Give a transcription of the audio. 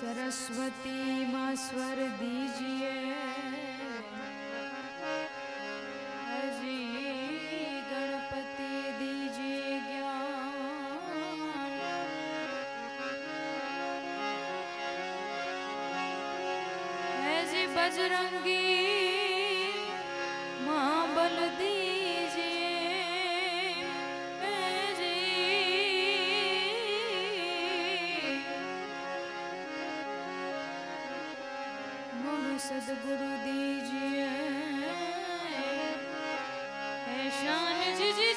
सरस्वती मा स्वर दीजिए गणपति दीजिज्ञाजे बल दी सदगुरु दीजिए शान जी